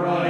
Christ.